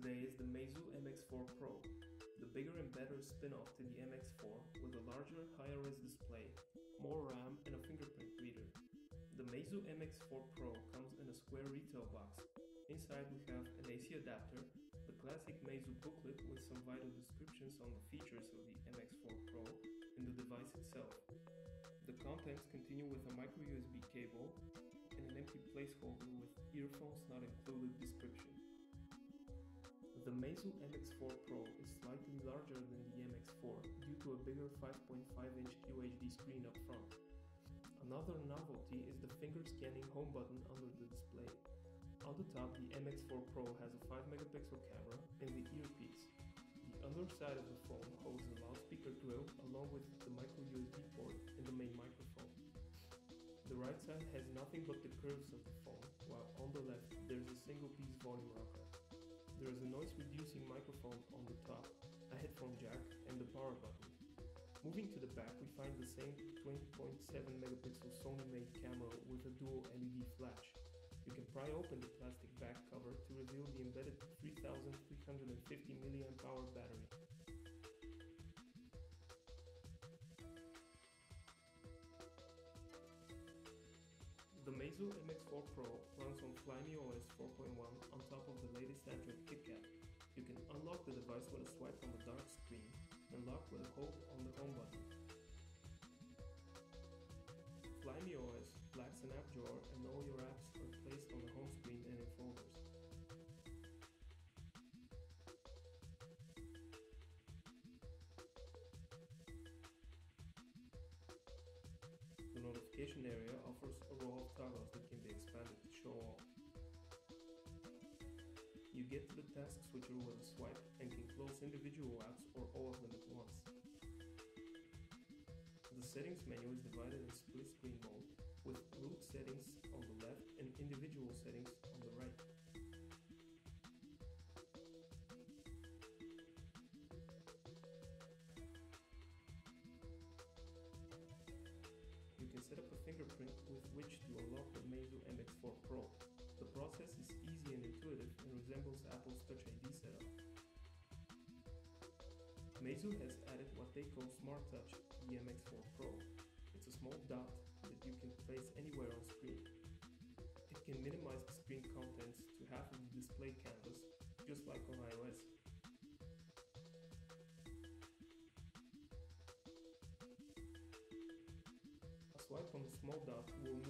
today is the Meizu MX4 Pro, the bigger and better spin-off to the MX4 with a larger, higher-res display, more RAM and a fingerprint reader. The Meizu MX4 Pro comes in a square retail box. Inside we have an AC adapter, the classic Meizu booklet with some vital descriptions on the features of the MX4 Pro and the device itself. The contents continue with a micro USB cable and an empty placeholder with earphones not included description. The Meizu MX4 Pro is slightly larger than the MX4 due to a bigger 5.5 inch QHD screen up front. Another novelty is the finger scanning home button under the display. On the top, the MX4 Pro has a 5 megapixel camera and the earpiece. The underside of the phone holds a loudspeaker grill along with the micro USB port and the main microphone. The right side has nothing but the curves of the phone, while on the left there's a single piece volume rocker. There is a noise reducing microphone on the top, a headphone jack and the power button. Moving to the back, we find the same 20.7 megapixel Sony made camera with a dual LED flash. You can pry open the plastic back cover to reveal the embedded 3350 mAh battery. The Meizu MX4 Pro runs on Flyme OS 4.1 on top of latest KitKat. You can unlock the device with a swipe on the dark screen and lock with a hold on the home button. Flyme OS lacks an app drawer and all your apps are placed on the home screen and in folders. The notification area offers a row of toggles that can be expanded to show all. You get to the task switcher with a swipe and can close individual apps or all of them at once. The settings menu is divided in split screen mode with root settings on the left and individual settings on the right. You can set up a fingerprint with which to unlock the Meizu MX4 Pro. Resembles Apple's Touch ID setup. Meizu has added what they call Smart Touch to the MX4 Pro. It's a small dot that you can place anywhere on screen. It can minimize the screen contents to half of the display canvas, just like on iOS. A swipe on the small dot will